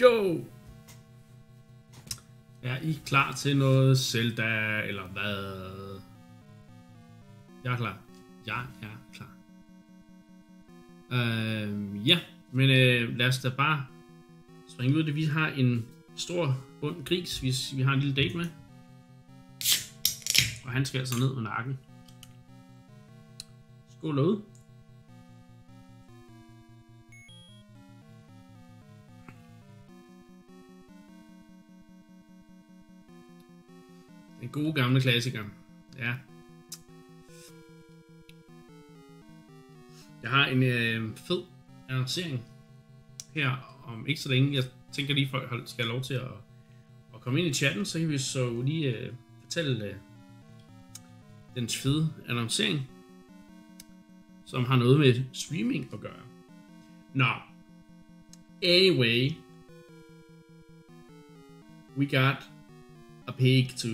Jo! Er I klar til noget Zelda, eller hvad? Jeg er klar. Jeg er klar. Øh, ja, men øh, lad os da bare springe ud det. Vi har en stor bund gris, hvis vi har en lille date med. Og han skal altså ned med nakken. Skål ud. Den gode gamle klassiker. Ja. Jeg har en øh, fed annoncering her om ikke så længe. Jeg tænker lige, folk skal have lov til at, at komme ind i chatten, så kan vi så lige øh, fortælle øh, den fede annoncering, som har noget med streaming at gøre. Nå. Anyway. We got a pig to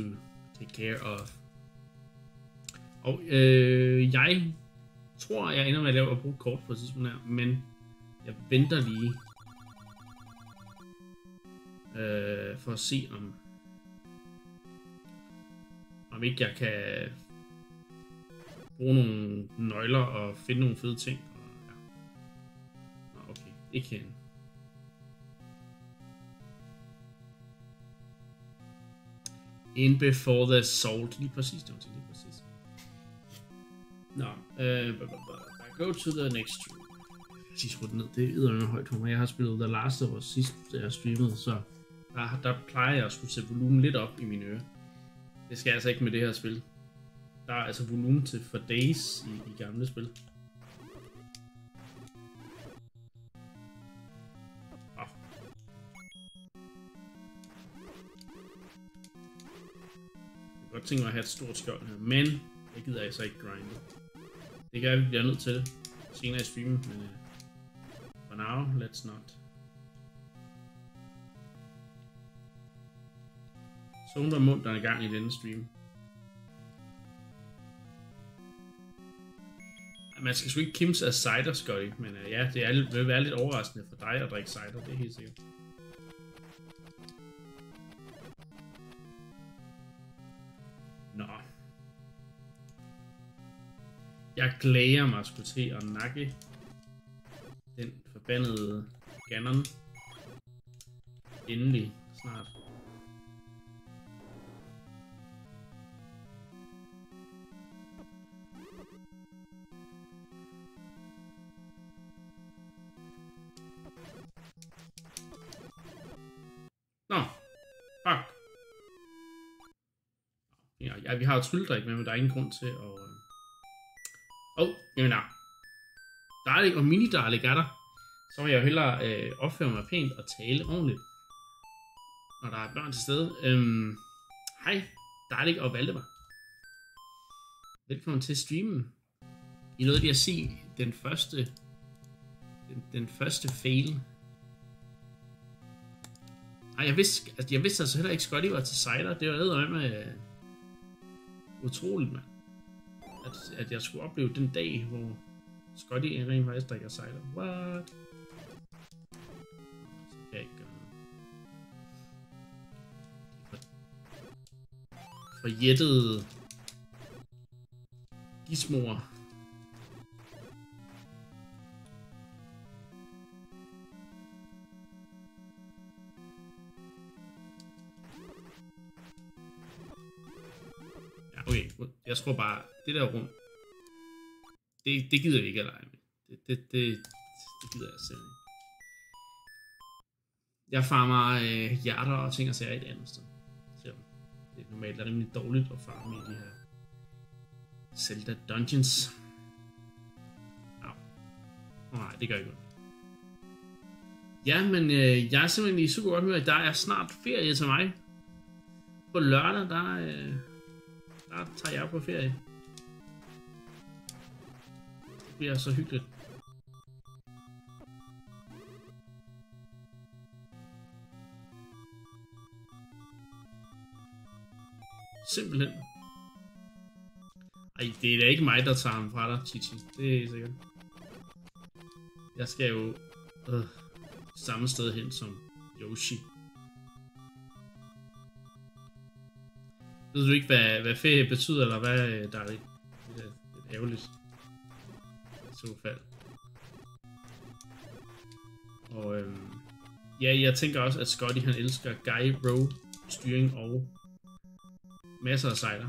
take care of. Og øh, jeg tror, jeg ender med at lave at bruge kort på et tidspunkt her, men jeg venter lige øh, for at se om om ikke jeg kan bruge nogle nøgler og finde nogle fede ting. Og, ja. Nå, okay, ikke hende. In before the salt. Lige præcis, det var til lige præcis. Nå, øh, go to the next room. Jeg skal ned, det er med højt humor. Jeg har spillet The Last of Us sidst, da jeg streamede, så der, der plejer jeg at skulle sætte volumen lidt op i mine ører. Det skal jeg altså ikke med det her spil. Der er altså volumen til for days i, i gamle spil. Tænke mig at have et stort skjold her, men jeg gider altså ikke grinde. Det kan jeg, vi bliver nødt til det senere i streamen, men uh, for now, let's not. Så hun der mundt i gang i denne stream. Man skal sgu ikke kimse af cider, Scotty, men uh, ja, det, er, vil være lidt overraskende for dig at drikke cider, det er helt sikkert. Jeg glæder mig sgu til at nakke den forbandede Ganon endelig snart. Nå, fuck. Ja, ja, vi har et trylledrik med, men der er ingen grund til at... Øh, Jamen nej. Darling og mini Darling er der. Så vil jeg jo hellere øh, opføre mig pænt og tale ordentligt. Når der er børn til stede. Øhm, hej, Darling og Valdemar. Velkommen til streamen. I nåede lige at se den første... Den, den første fail ej, jeg vidste, altså, jeg vidste altså heller ikke, Scotty var til cider. Det var med med øh, utroligt, mand. At, at jeg skulle opleve den dag, hvor Scotty rent faktisk drikker cider. What? Så kan jeg ikke gøre noget. for jættede gismor. Okay, jeg tror bare, det der rum, det, det gider vi ikke at lege med. Det, det, det, det gider jeg selv ikke. Jeg farmer øh, hjerter og ting og sager et andet sted. Selvom det er normalt er rimelig dårligt at farme i de her Zelda Dungeons. Au. Oh, nej, det gør ikke ondt. Ja, men øh, jeg er simpelthen i super godt humør. Der er snart ferie til mig. På lørdag, der, øh, der tager jeg på ferie. Det bliver så hyggeligt. Simpelthen. Ej, det er da ikke mig, der tager ham fra dig, Chichi. Det er sikkert. Jeg skal jo øh, samme sted hen som Yoshi. Ved du ikke, hvad, hvad ferie betyder, eller hvad øh, der er lidt, lidt, lidt ærgerligt? I så fald. Og øhm, ja, jeg tænker også, at Scotty han elsker guy row styring og masser af sejler.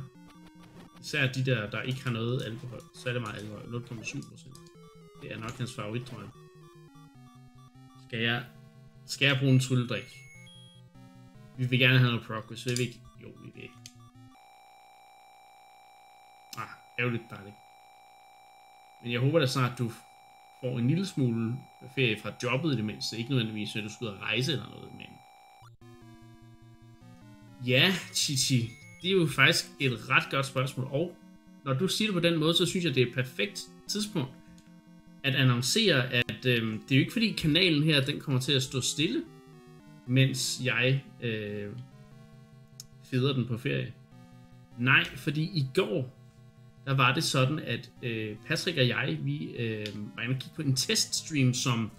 Især de der, der ikke har noget alkohol. Så er det meget alkohol. 0,7%. Det er nok hans favorit, tror jeg. Skal jeg, skal jeg bruge en trylledrik? Vi vil gerne have noget progress, vil vi ikke? Jo, vi vil ikke ærgerligt bare. Men jeg håber da snart, du får en lille smule ferie fra jobbet i det mindste. Ikke nødvendigvis, at du skal ud og rejse eller noget, men... Ja, Chichi, det er jo faktisk et ret godt spørgsmål. Og når du siger det på den måde, så synes jeg, det er et perfekt tidspunkt at annoncere, at øh, det er jo ikke fordi kanalen her, den kommer til at stå stille, mens jeg øh, feder den på ferie. Nej, fordi i går, der var det sådan, at øh, Patrick og jeg, vi øh, var inde og kigge på en teststream, som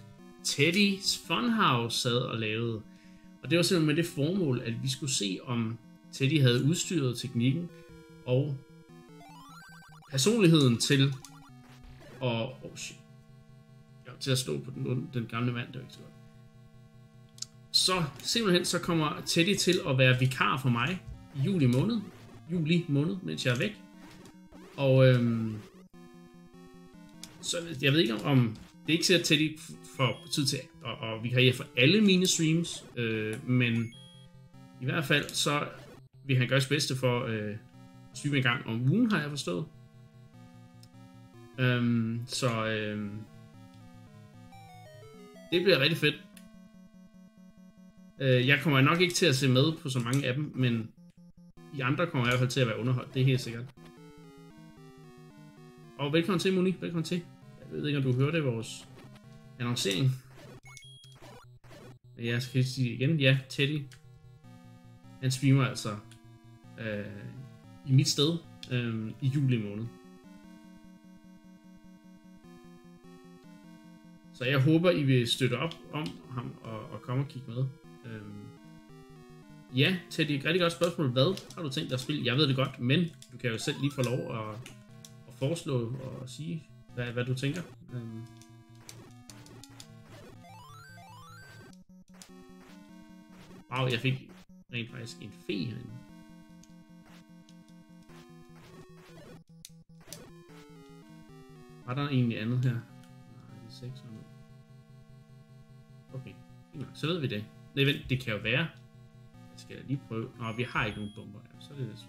Teddy's Funhouse sad og lavede. Og det var simpelthen med det formål, at vi skulle se, om Teddy havde udstyret teknikken og personligheden til at... Oh shit. ja, til at stå på den, den gamle mand, det var ikke så godt. Så simpelthen så kommer Teddy til at være vikar for mig i juli måned. Juli måned, mens jeg er væk. Og øhm, så jeg ved ikke om, det er ikke sikkert, at for får tid til at, at vikariere for alle mine streams, øh, men i hvert fald så vil han gøre sit bedste for øh, at streame en gang om ugen, har jeg forstået. Øhm, så øhm, det bliver rigtig fedt. Øh, jeg kommer nok ikke til at se med på så mange af dem, men de andre kommer i hvert fald til at være underholdt, det er helt sikkert. Og velkommen til, Moni. Velkommen til. Jeg ved ikke, om du hørte vores annoncering. Jeg skal sige igen, ja, Teddy. Han streamer altså øh, i mit sted øh, i juli måned. Så jeg håber, I vil støtte op om ham og, og komme og kigge med. Øhm, ja, Teddy, et rigtig godt spørgsmål. Hvad har du tænkt dig at spille? Jeg ved det godt, men du kan jo selv lige få lov at foreslå og sige, hvad, hvad du tænker. Øhm, Wow, jeg fik rent faktisk en fe herinde. Var der egentlig andet her? Nej, det er 600. Okay, så ved vi det. Nej, vent, det kan jo være. Jeg skal lige prøve. Nå, vi har ikke nogen bomber her, så er det lidt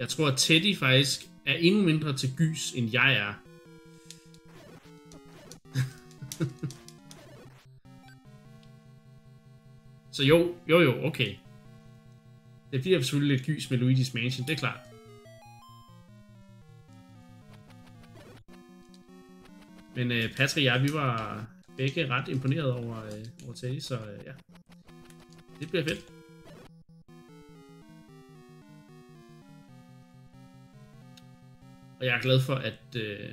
Jeg tror, at Teddy faktisk er endnu mindre til gys, end jeg er. så jo, jo jo, okay. Det bliver selvfølgelig lidt gys med Luigi's Mansion, det er klart. Men øh, Patrick og jeg, vi var begge ret imponeret over, øh, over Teddy, så øh, ja. Det bliver fedt. Og jeg er glad for, at, øh,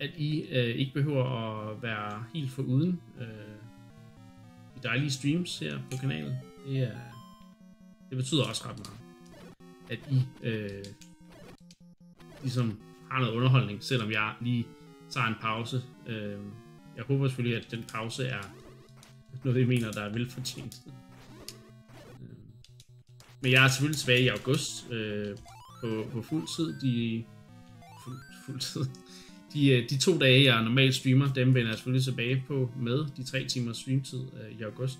at I øh, ikke behøver at være helt for uden øh, de dejlige streams her på kanalen. Det, er, det betyder også ret meget, at I øh, ligesom har noget underholdning, selvom jeg lige tager en pause. Øh, jeg håber selvfølgelig, at den pause er noget, jeg mener, der er velfortjent. Men jeg er selvfølgelig tilbage i august øh, på, på fuld tid. De, fuld, fuld tid. De, øh, de to dage, jeg normalt streamer, dem vender jeg selvfølgelig tilbage på med de tre timers streamtid øh, i august.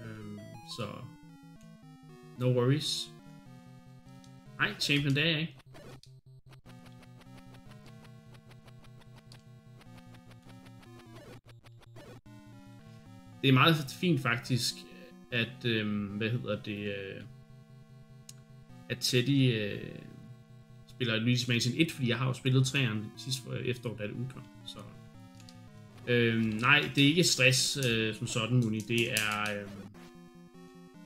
Øh, så no worries. Nej, champion dag, ikke? det er meget fint faktisk, at, øh, hvad hedder det, øh, at Teddy øh, spiller Luigi's Mansion 1, fordi jeg har jo spillet 3'eren sidste efterår, da det udkom. Så, øh, nej, det er ikke stress øh, som sådan, Muni. Det er, øh,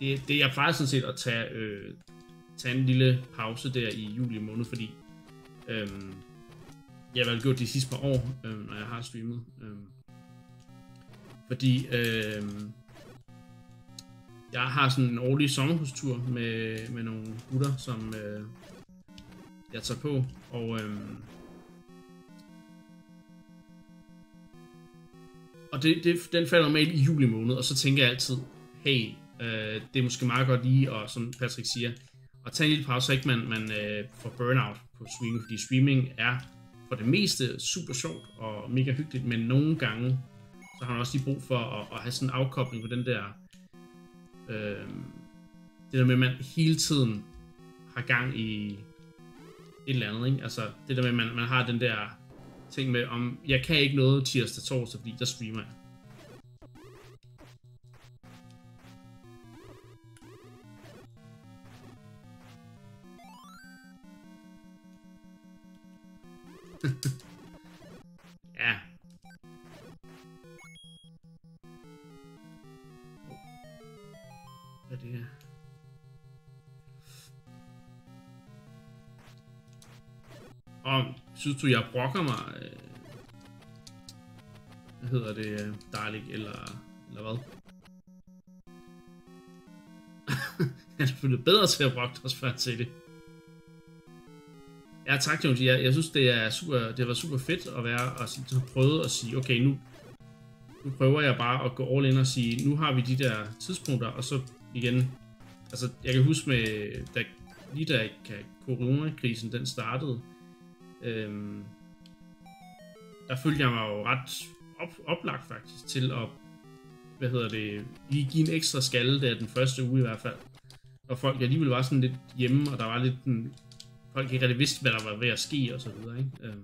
det, det, jeg plejer sådan set at tage, øh, tage en lille pause der i juli måned, fordi øh, jeg har gjort de sidste par år, øh, når jeg har streamet. Øh, fordi øh, jeg har sådan en årlig sommerhustur med, med nogle gutter, som øh, jeg tager på. Og, øh, og det, det, den falder normalt i juli måned, og så tænker jeg altid, hey, øh, det er måske meget godt lige, og som Patrick siger, at tage en lille pause, så ikke man, man øh, får burnout på streaming, fordi streaming er for det meste super sjovt og mega hyggeligt, men nogle gange, så har man også lige brug for at, at have sådan en afkobling på den der, øh, det der med, at man hele tiden har gang i et eller andet, ikke? Altså, det der med, at man, man har den der ting med, om jeg kan ikke noget tirsdag torsdag, fordi der streamer jeg. Synes du, jeg brokker mig? Øh, hvad hedder det? øh, eller, eller hvad? jeg er selvfølgelig bedre til at brokke os før til det. Ja, tak Jones. Jeg, jeg synes, det er super, det var super fedt at være og sige, så at sige, okay, nu, nu prøver jeg bare at gå all in og sige, nu har vi de der tidspunkter, og så igen, altså jeg kan huske med, da, lige da coronakrisen den startede, øhm, der følte jeg mig jo ret op, oplagt faktisk til at, hvad hedder det, lige give en ekstra skalle der den første uge i hvert fald. Og folk alligevel var sådan lidt hjemme, og der var lidt en folk ikke rigtig vidste, hvad der var ved at ske og så videre, ikke? Øhm.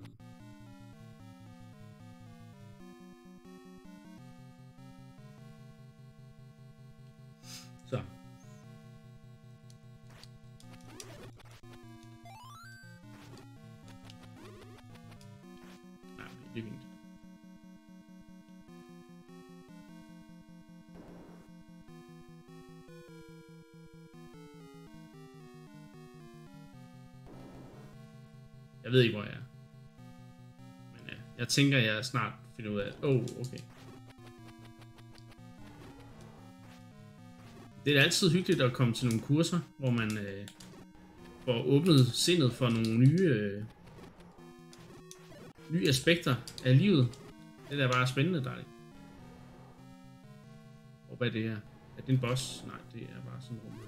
Ved ikke, hvor jeg er. Men ja, jeg tænker, jeg snart finder ud af, oh, okay. Det er altid hyggeligt at komme til nogle kurser, hvor man øh, får åbnet sindet for nogle nye, øh, nye aspekter af livet. Det er bare spændende, dejligt. Og hvad er det her? Er det en boss? Nej, det er bare sådan en rum.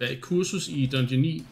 Der er et kursus i Dungeon 9,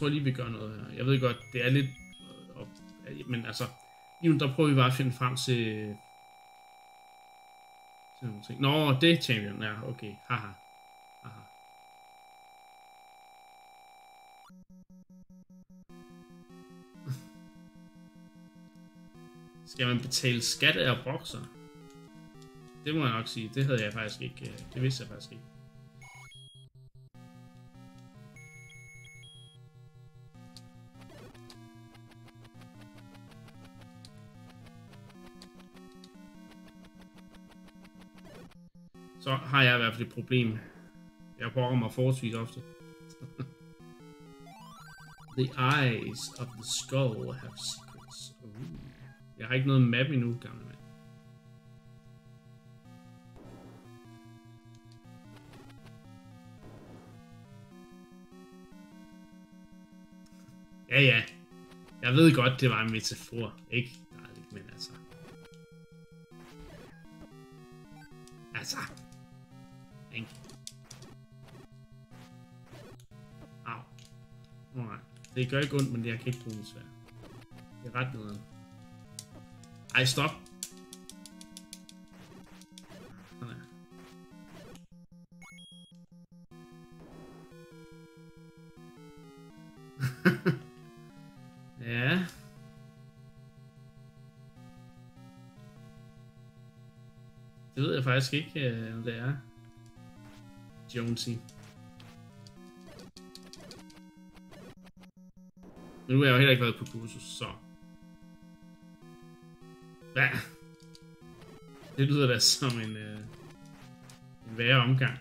tror lige, vi gør noget her. Jeg ved godt, det er lidt... Øh, op- øh, Men altså, lige nu der prøver vi bare at finde frem til... til nogle ting. Nå, det er champion. Ja, okay. Haha. Haha. Skal man betale skat af bokser? Det må jeg nok sige. Det havde jeg faktisk ikke... Øh, det vidste jeg faktisk ikke. Har problem. Jeg brokker mig forholdsvis ofte. the eyes of the skull have secrets. Uh. Jeg har ikke noget map endnu, gamle mand. Ja, ja. Jeg ved godt, det var en metafor, ikke? Det gør ikke ondt, men jeg kan ikke bruge mit svær. Det er ret nederen. Ej, stop. Sådan er. ja. Det ved jeg faktisk ikke, øh, hvad det er. Jonesy. Nu har jeg jo heller ikke været på kursus, så... Hvad? Det lyder da som en, øh, en værre omgang,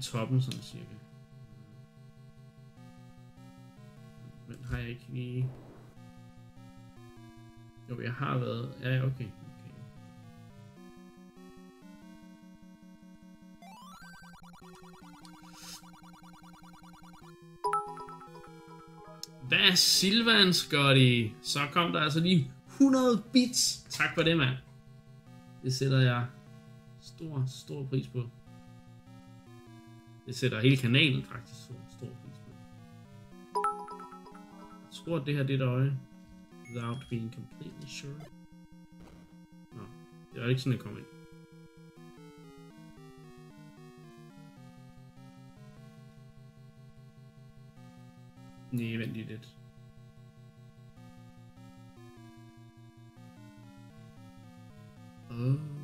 toppen, sådan cirka. Men har jeg ikke lige... Jo, jeg har været... Ja, ja, okay. okay. Hvad Silvan, Scotty? Så kom der altså lige 100 bits. Tak for det, mand. Det sætter jeg stor, stor pris på. Det sætter hele kanalen faktisk så stor pris på. Jeg tror, det her det er et øje. Without being completely sure. Nå, det er ikke sådan, jeg kommer ind. Næh, vent lige lidt. Oh.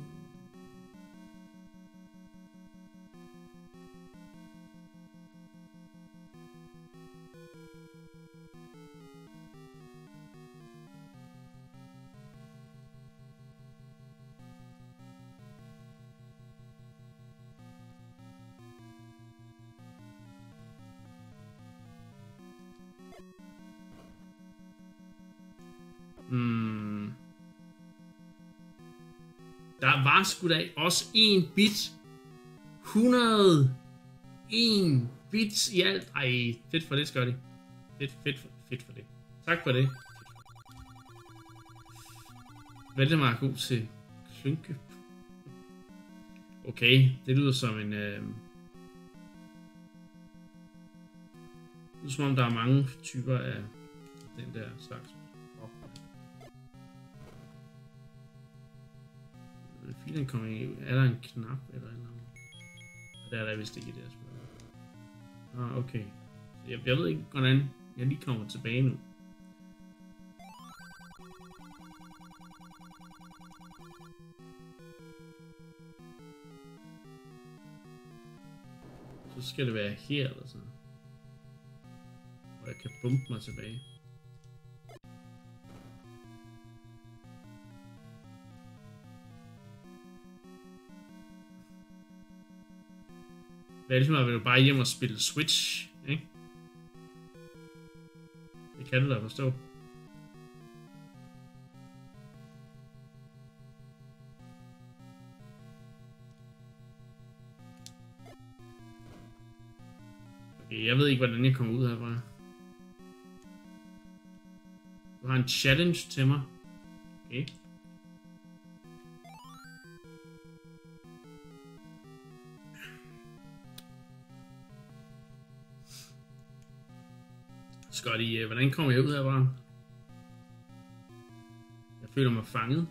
Var sgu da også en bit. 101 bits i alt. Ej, fedt for det, Scotty. Fedt, fedt, for, fedt for det. Tak for det. Valdemar er god til klynke. Okay, det lyder som en... Øh... Det lyder som om, der er mange typer af den der slags filen kommer i. Er der en knap eller noget? Der er der vist ikke i det her spil. Ah, okay. Jeg, jeg ved ikke, hvordan jeg lige kommer tilbage nu. Så skal det være her eller sådan. Og jeg kan bumpe mig tilbage. Det er ligesom, at vi bare hjem og spille Switch, ikke? Det kan du da forstå. Okay, jeg ved ikke, hvordan jeg kommer ud herfra. Du har en challenge til mig. Okay. Scotty, øh, hvordan kommer jeg ud herfra? Jeg føler mig fanget.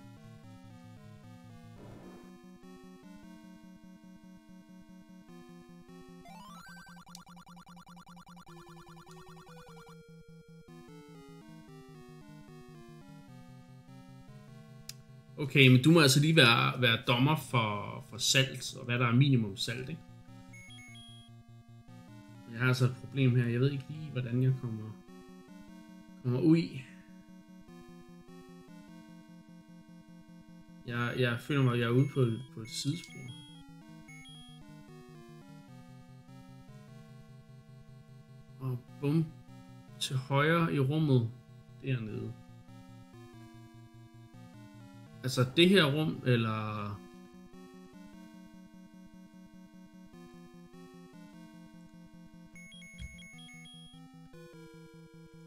Okay, men du må altså lige være, være dommer for, for salt, og hvad der er minimum salt, ikke? Jeg har altså et problem her. Jeg ved ikke lige, hvordan jeg kommer, kommer ud. Jeg, jeg føler mig, at jeg er ude på, et, på et sidespor. Og bum. Til højre i rummet. Dernede. Altså det her rum, eller...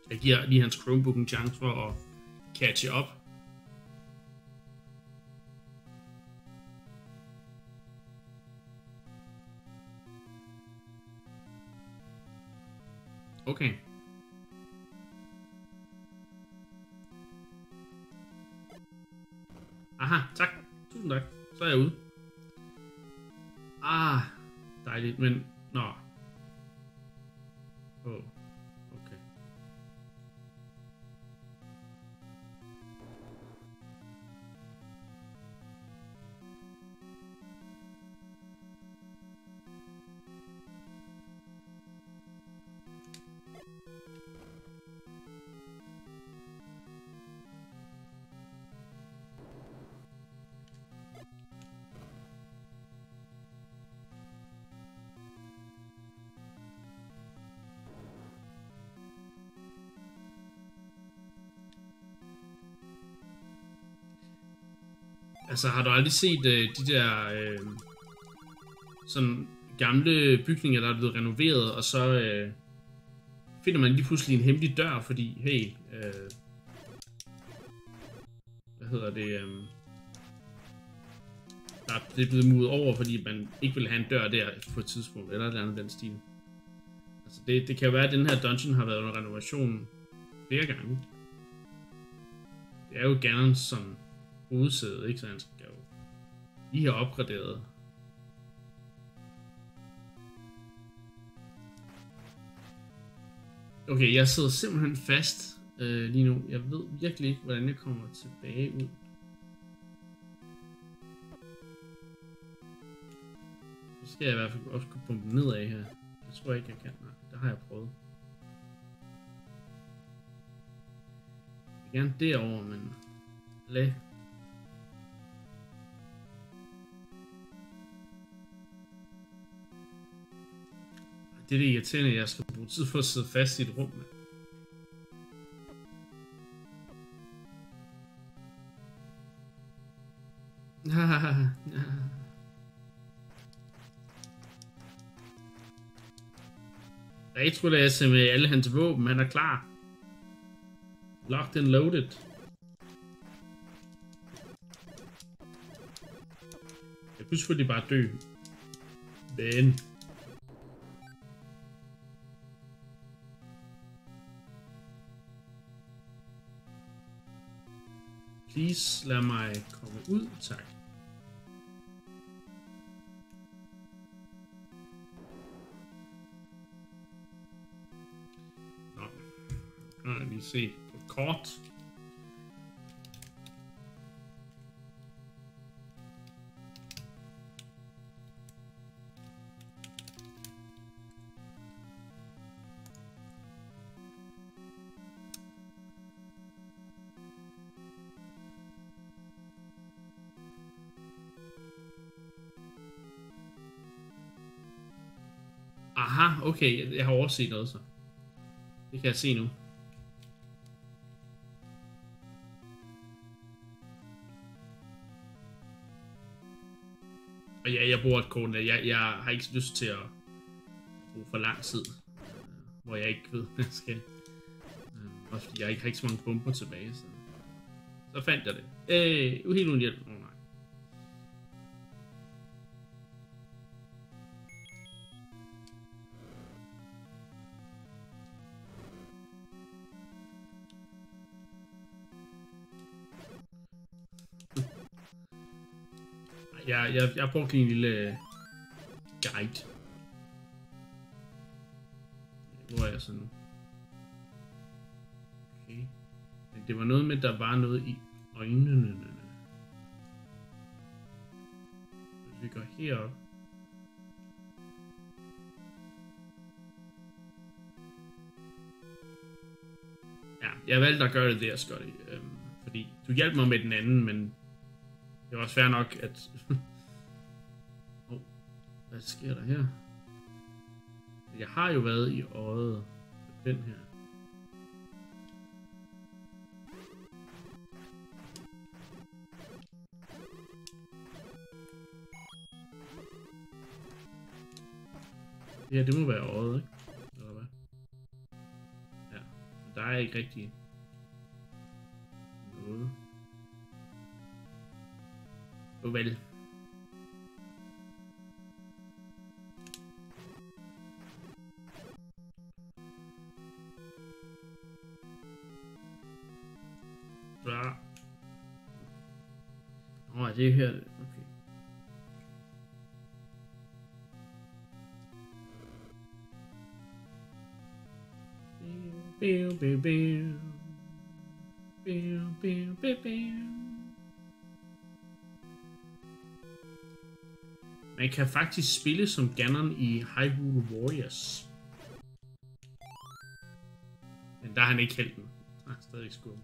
Jeg giver lige hans Chromebook en chance for at catche op. Okay. Aha, tak. Tusind tak. Så er jeg ude. Ah, dejligt, men... Nå. Åh, oh, Altså, har du aldrig set øh, de der øh, sådan gamle bygninger, der er blevet renoveret, og så øh, finder man lige pludselig en hemmelig dør, fordi, hey, øh, hvad hedder det, øh, der er, det er blevet mudet over, fordi man ikke vil have en dør der på et tidspunkt, eller et eller andet den stil. Altså, det, det kan jo være, at den her dungeon har været under renovation flere gange. Det er jo gerne sådan hovedsædet, ikke? Så han skal jo lige have opgraderet. Okay, jeg sidder simpelthen fast øh, lige nu. Jeg ved virkelig ikke, hvordan jeg kommer tilbage ud. Så skal jeg i hvert fald også kunne pumpe nedad her. Jeg tror ikke, jeg kan. Nej, det har jeg prøvet. Jeg vil gerne derover, men Læ. Det er det irriterende, at jeg skal bruge tid for at sidde fast i et rum. mand. Retrolæse med alle hans våben, han er klar. Locked and loaded. Jeg kunne selvfølgelig bare dø. Men... Please lad mig komme ud, tak. Nå, nu kan jeg lige se på kort. Aha, okay, jeg har overset noget så. Det kan jeg se nu. Og ja, jeg bruger et kort, jeg, jeg har ikke lyst til at bruge for lang tid, øh, hvor jeg ikke ved, hvad jeg skal. Øh, også fordi jeg ikke har ikke så mange bomber tilbage, så, så fandt jeg det. Øh, helt uden hjælp. Jeg, jeg, jeg brugte lige en lille øh, guide. Hvor er jeg så nu? Okay. Men det var noget med, at der var noget i øjnene. Hvis vi går herop. Ja, jeg valgte at gøre det der, Scotty. Øhm, fordi du hjalp mig med den anden, men det var også fair nok, at... hvad sker der her? Jeg har jo været i øjet den her. Ja, det må være øjet, ikke? Eller hvad? Ja. Der er ikke rigtig noget. vel Åh, det her... Okay. Biu, biu, biu. Biu, biu, biu, biu. Man kan faktisk spille som Ganon i Hyrule Warriors. Men der er han ikke helten. Han er stadig skum.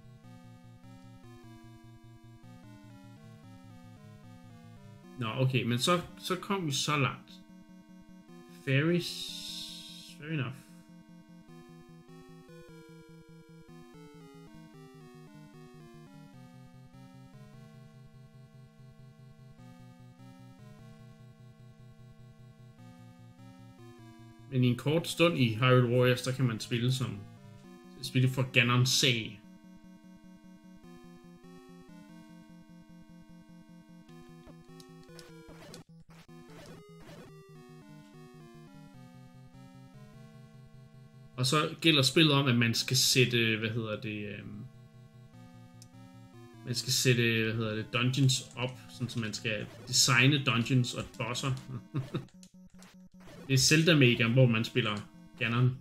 Nå, okay, men så, så kom vi så langt. Fairies... Fair enough. Men i en kort stund i Hyrule Warriors, der kan man spille som spille for Ganon Sag. Og så gælder spillet om, at man skal sætte, hvad hedder det, øh, man skal sætte, hvad hedder det, dungeons op, sådan så man skal designe dungeons og bosser. det er Zelda Mega, hvor man spiller Ganon.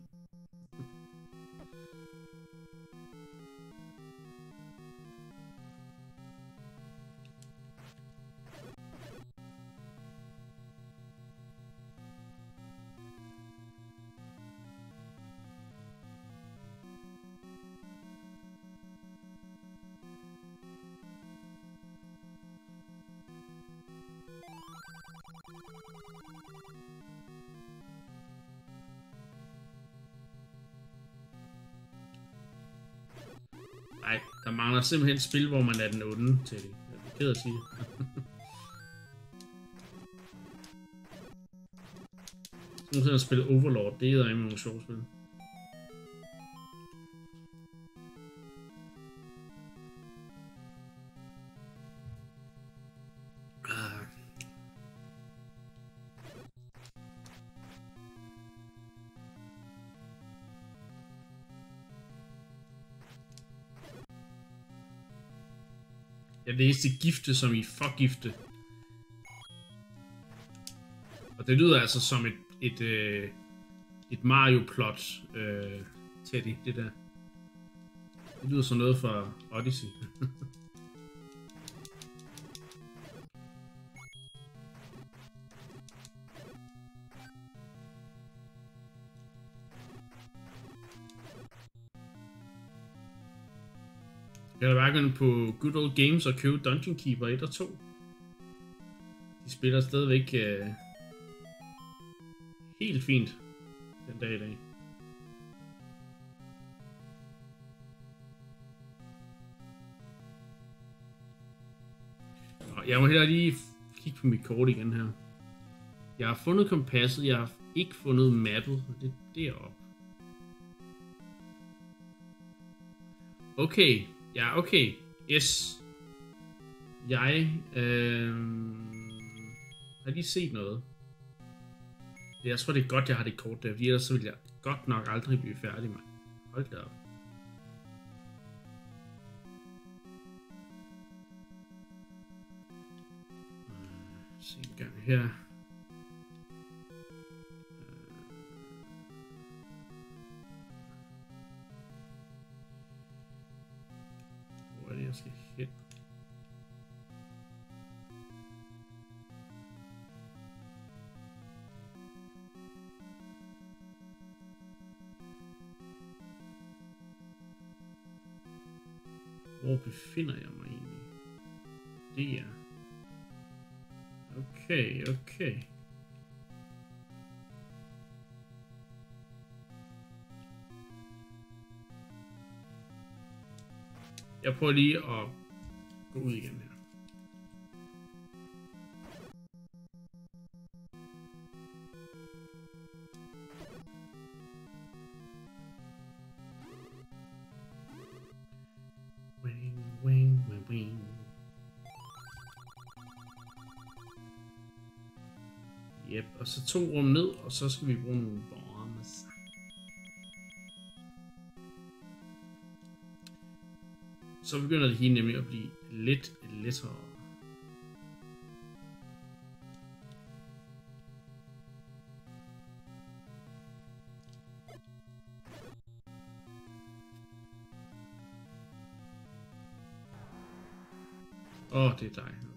Simpelthen spil, hvor man er den onde til det. Jeg er ked at sige. Sådan at spille Overlord, det er nogle sjove spil. Læste gifte som i fuck gifte. Og det lyder altså som et, et, øh, et Mario-plot, øh, Teddy, det der. Det lyder som noget fra Odyssey. Jeg er hverken på Good Old Games og købe Dungeon Keeper 1 og 2. De spiller stadigvæk øh, helt fint den dag i dag. Jeg må heller lige kigge på mit kort igen her. Jeg har fundet kompasset, jeg har ikke fundet mappet, og det er deroppe. Okay, ja okay, yes. Jeg øh, har lige set noget. Jeg tror, det er godt, jeg har det kort der, fordi ellers så vil jeg godt nok aldrig blive færdig med. Hold da op. Hmm, se en gang her. Hvor befinder jeg mig egentlig? Det er... Okay, okay. Jeg prøver lige at gå ud igen her. To rum ned, og så skal vi bruge nogle bombs. Så begynder det hele nemlig at blive lidt lettere. Åh, oh, det er dig.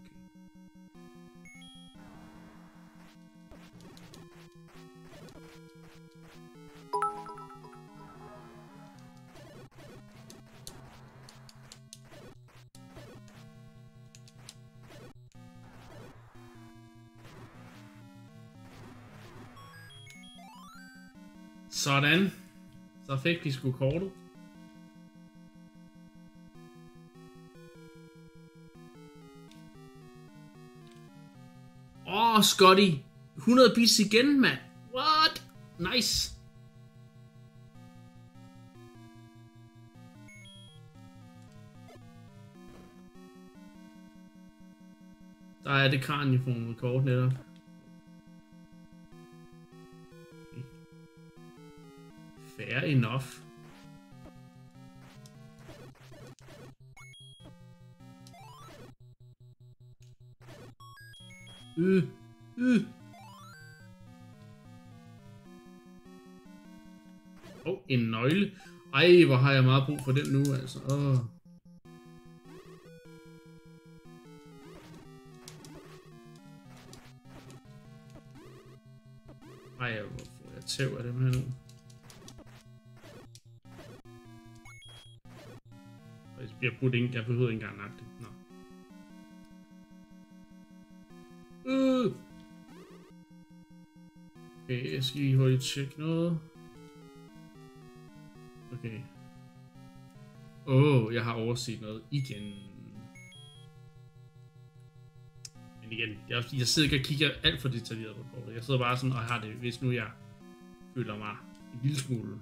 Sådan. Så fik vi sgu kortet. Åh, oh, Scotty. 100 bits igen, mand. What? Nice. Der er det kranium kort netop. Enough. Øh, øh. Åh, oh, en nøgle. Ej, hvor har jeg meget brug for den nu, altså. Åh. Oh. Ej, hvor får jeg tæv af dem her nu? Jeg burde ikke, jeg behøvede ikke engang det. Nå. Øh. Okay, jeg skal lige hurtigt tjekke noget. Okay. Åh, oh, jeg har overset noget igen. Men igen, jeg, jeg sidder ikke og kigger alt for detaljeret på kortet. Jeg sidder bare sådan og har det, hvis nu jeg føler mig en lille smule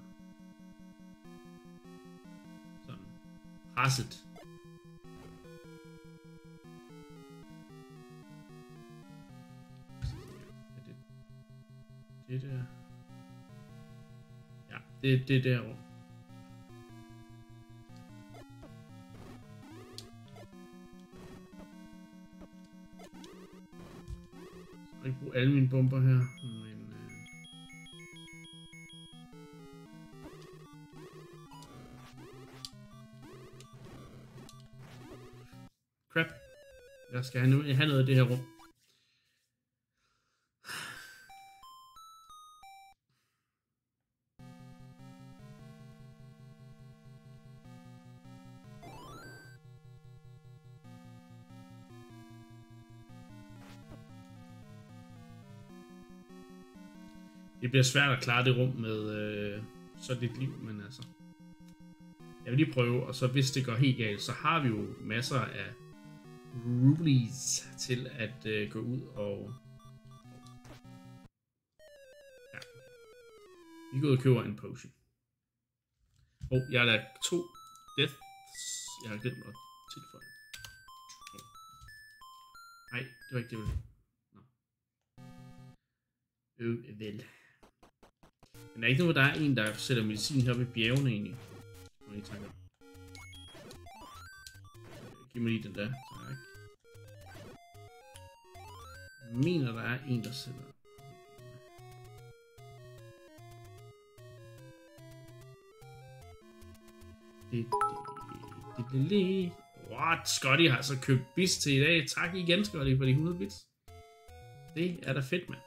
presset. Det der. Ja, det, det er derovre. Jeg kan ikke bruge alle mine bomber her, Hmm. Jeg skal have, have noget af det her rum. det bliver svært at klare det rum med øh, så dit liv, men altså. Jeg vil lige prøve, og så hvis det går helt galt, så har vi jo masser af rubies til at øh, gå ud og... Ja. Vi går ud og køber en potion. Og oh, jeg har lagt to deaths. Jeg har glemt at tilføje. Nej, det var ikke det, jeg ville. Nå. Øh, vel. Men der er ikke noget, der er en, der sætter medicin her i bjergene egentlig. Må jeg tænke. Giv mig lige den der. Tak. Mener, der er en, der sender. Det, det, det, det. What? Scotty har så købt bits til i dag. Tak igen, Scotty, for de 100 bits. Det er da fedt, mand.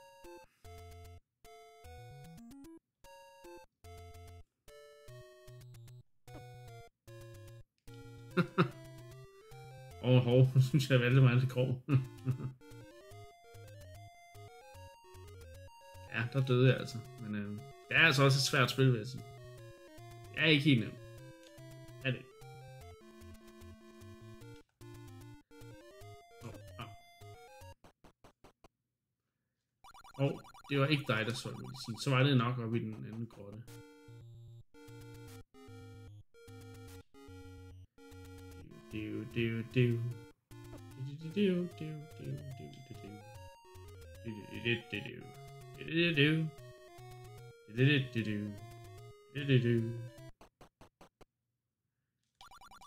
Åh, oh, hov, nu synes jeg, jeg valgte mig lidt grov. ja, der døde jeg altså. Men øh, det er altså også et svært spil, vil jeg sige. Det er ikke helt nemt. Er det? Åh, oh, ah. oh, det var ikke dig, der så medicin. Så var det nok oppe i den anden grotte. do do do. Do do do do do do do. Do do do do. Do do do. Do do do do. Do.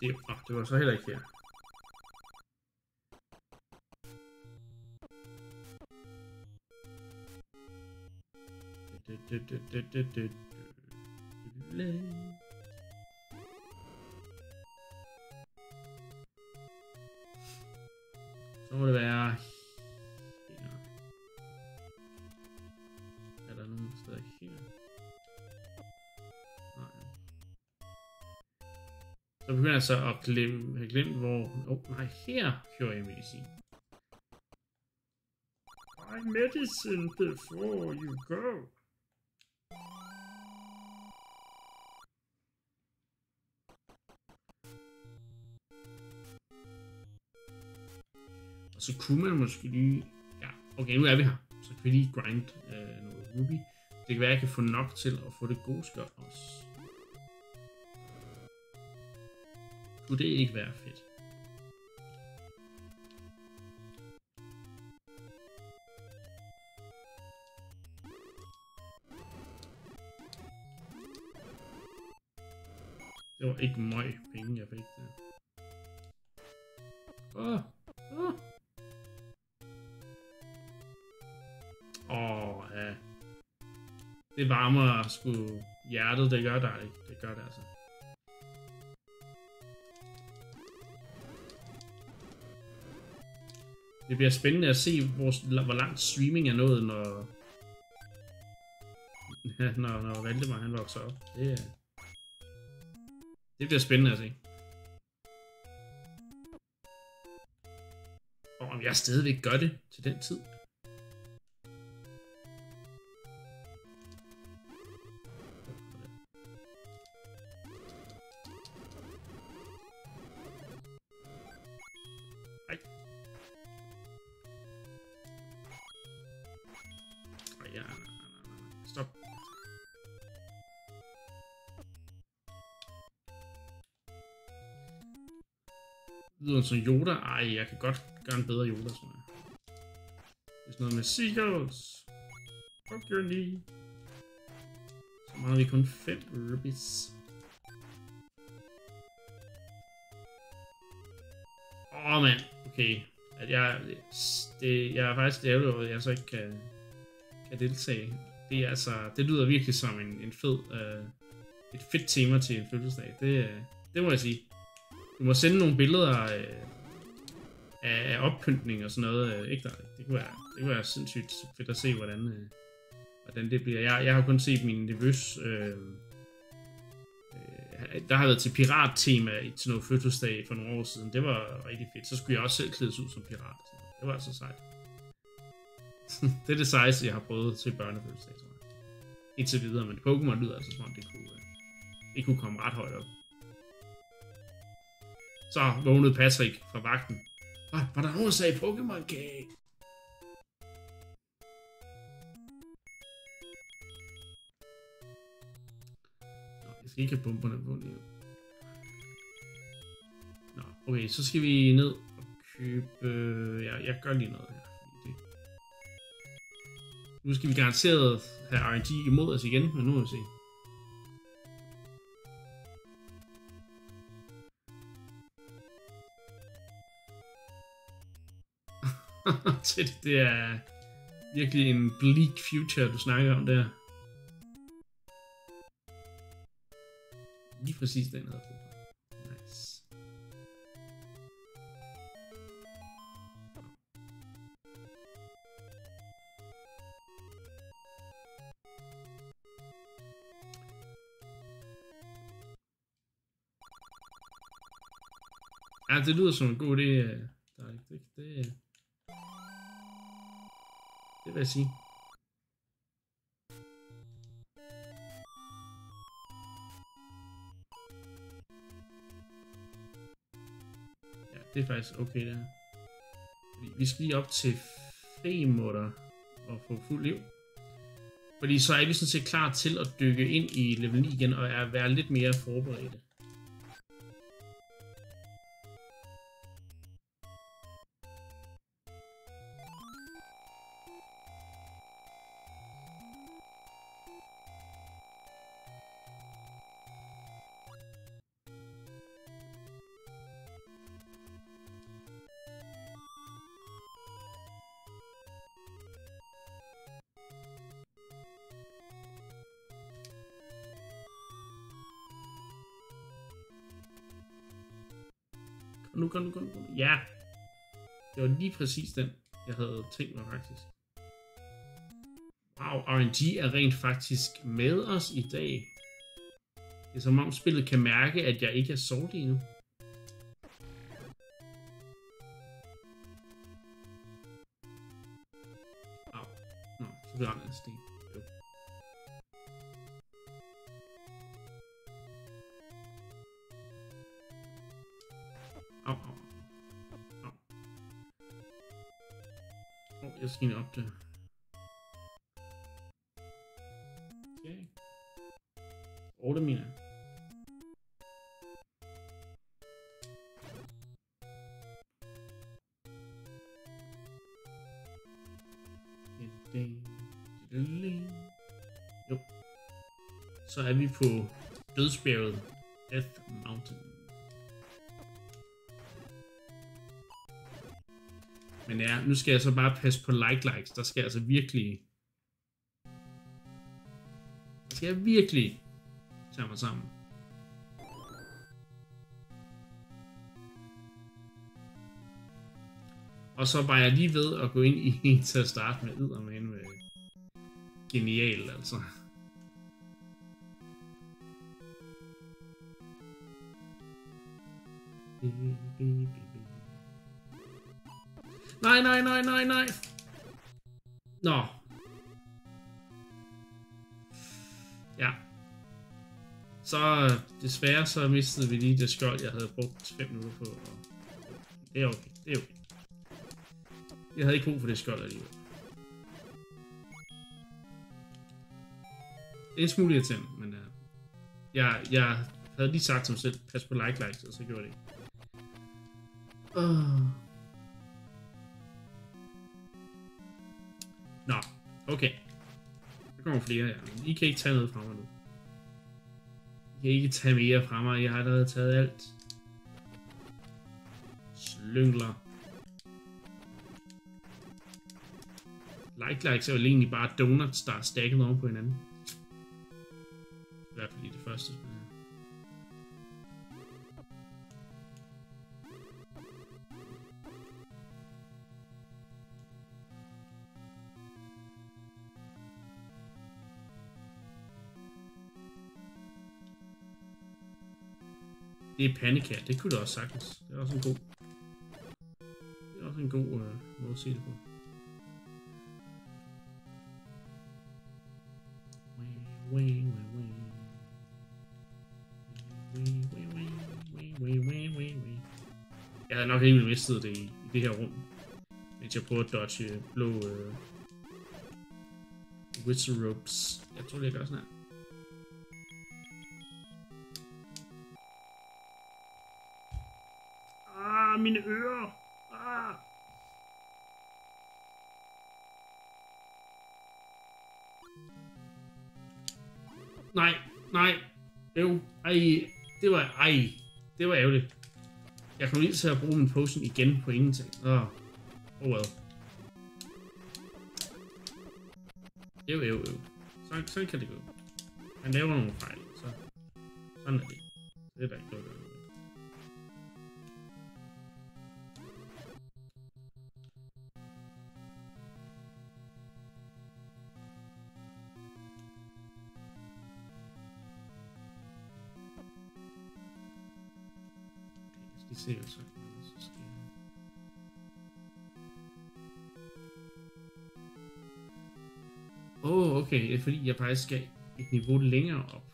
Det, oh, det var så heller ikke her. Så må det være altså at glemme, have glemt, hvor... Åh, oh, nej, her kører jeg medicin. Buy medicine before you go. Og så kunne man måske lige... Ja, okay, nu er vi her. Så kan vi lige grind øh, noget ruby. Det kan være, at jeg kan få nok til at få det gode skjold også. Kunne det ikke være fedt? Det var ikke meget penge, jeg fik der. Åh, åh. Åh, ja. Det varmer sgu hjertet, det gør der ikke. Det gør det altså. Det bliver spændende at se, hvor, hvor langt streaming er nået, når, ja, når, når Valdemar han vokser op. Det, er- det bliver spændende at se. Og om jeg stadigvæk gør det til den tid. Lyder som Yoda. Ej, jeg kan godt gøre en bedre Yoda, tror jeg. Det er sådan noget med Seagulls. Fuck your knee. Så mangler vi kun 5 rubies. Åh, oh, mand. Okay. At jeg, det, jeg er faktisk ærgerlig over, at jeg så ikke kan, kan deltage. Det er altså, det lyder virkelig som en, en fed, uh, et fedt tema til en fødselsdag. Det, uh, det må jeg sige. Du må sende nogle billeder af, af, af oppyntning og sådan noget. øh, Ikke der, det kunne være, det kunne være sindssygt fedt at se, hvordan, øh, hvordan det bliver. Jeg, jeg har kun set min nervøs... Øh, øh, der har været til pirattema i- til noget fødselsdag for nogle år siden. Det var rigtig fedt. Så skulle jeg også selv klædes ud som pirat. Det var altså sejt. det er det sejeste, jeg har prøvet til børnefødselsdag, tror jeg. Indtil videre, men Pokémon lyder altså som om, det kunne, øh, det kunne komme ret højt op. Så vågnede Patrick fra vagten. Var, var der nogen, der sagde Pokémon kage? Nå, jeg skal ikke have bomberne på lige. Nå, okay, så skal vi ned og købe... Øh, ja, jeg gør lige noget her. Det... Nu skal vi garanteret have RNG imod os igen, men nu må vi se. det, det er virkelig en bleak future, du snakker om der. Lige præcis den havde brug for. Nice. Ja, det lyder som en god idé. øh, Derek. Det, det, det vil jeg sige. Ja, det er faktisk okay der. Fordi vi skal lige op til femutter og få fuld liv. Fordi så er vi sådan set klar til at dykke ind i level 9 igen og er være lidt mere forberedte. Præcis den, jeg havde tænkt mig faktisk. Wow, RNG er rent faktisk med os i dag. Det er som om spillet kan mærke, at jeg ikke er salty endnu. Skal jeg så bare passe på like-likes. Der skal jeg altså virkelig... Der skal jeg virkelig tage mig sammen. Og så var jeg lige ved at gå ind i en til at starte med eddermane med øh, genial, altså. Nej, nej, nej, nej, nej. Nå. Ja. Så desværre så mistede vi lige det skjold, jeg havde brugt 5 minutter på. Og det er okay, det er okay. Jeg havde ikke brug for det skjold alligevel. Det er en smule irriterende, men uh, jeg, jeg havde lige sagt som selv, pas på like likes, og så gjorde det ikke. Uh. Okay. Der kommer flere her, I kan ikke tage noget fra mig nu. I kan ikke tage mere fra mig, jeg har allerede taget alt. Slyngler. Like likes er jo egentlig bare donuts, der er stacket oven på hinanden. I hvert fald i det første spil. Det er pandekær, det kunne du også sagtens. Det er også en god... Det er også en god øh, måde at se det på. Jeg havde nok ikke mistet det i, i det her rum, mens jeg prøver at dodge øh, blå øh, whistle ropes. Jeg tror, det jeg gør sådan her. Mine ører! Ah! Nej, nej. Jo, ej. Det var, ej. Det var ærgerligt. Jeg kommer lige til at bruge min potion igen på ingenting. Åh, oh. oh well. Jo, jo, jo. Sådan, sådan kan det gå. Han laver nogle fejl, så sådan er det. Det er der ikke noget at ser så skal jeg... Åh, oh, okay. Det er fordi, jeg faktisk skal et niveau længere op.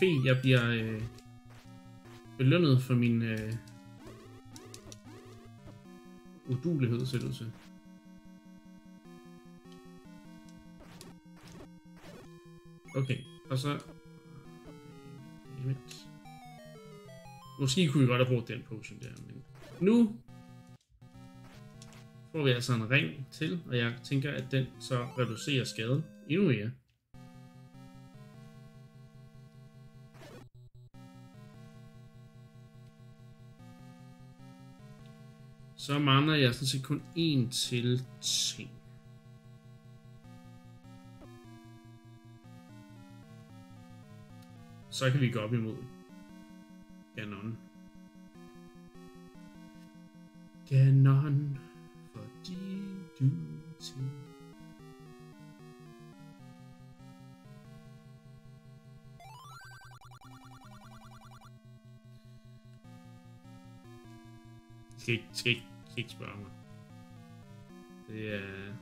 fe. Jeg bliver øh, belønnet for min øh, udulighed, ser det ud til. Okay, og så... Dammit. Måske kunne vi godt have brugt den potion der, men nu... får vi altså en ring til, og jeg tænker, at den så reducerer skaden endnu mere. Så mangler jeg sådan set kun én til ting. Så kan vi gå op imod Ganon. Ganon, fordi du til. Skal ikke, skal ikke, skal ikke spørge mig. Det er...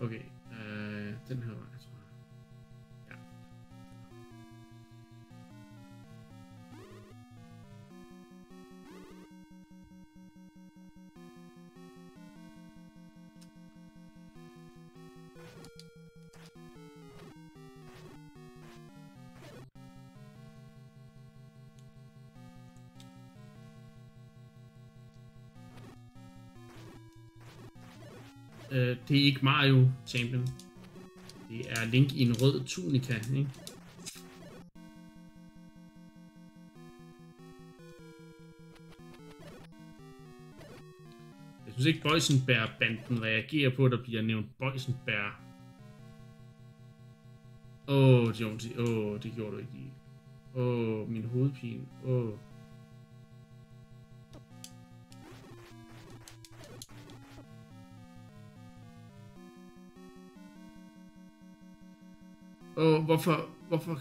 Okay, øh, den her Øh, det er ikke Mario Champion. Det er Link i en rød tunika, ikke? Jeg synes ikke, Boysenberg-banden reagerer på, at der bliver nævnt Boysenberg. Åh, oh, Jonesy. Åh, oh, det gjorde du ikke lige. Åh, oh, min hovedpine. Åh. Oh. Åh, oh, hvorfor, hvorfor,